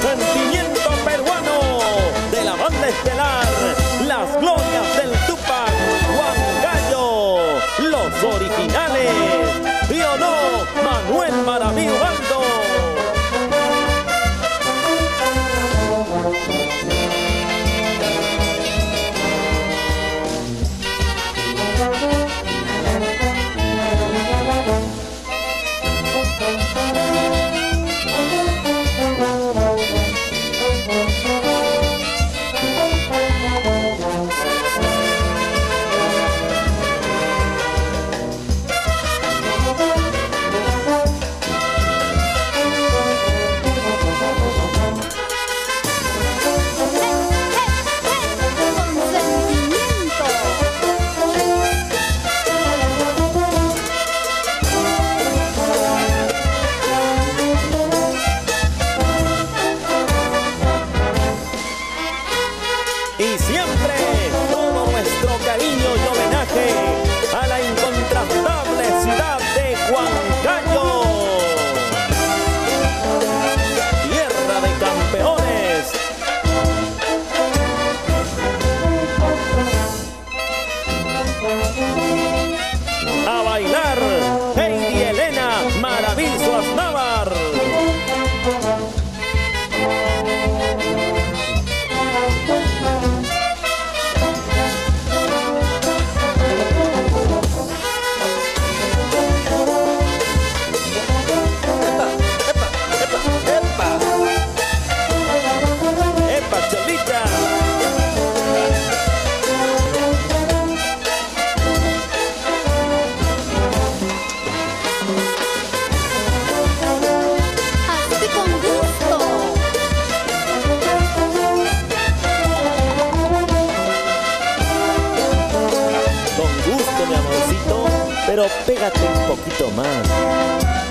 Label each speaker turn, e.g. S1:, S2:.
S1: Sentimiento peruano de la banda estelar, las glorias del Tupac, Juan Gallo, los originales, siempre. Todo nuestro cariño pero pégate un poquito más.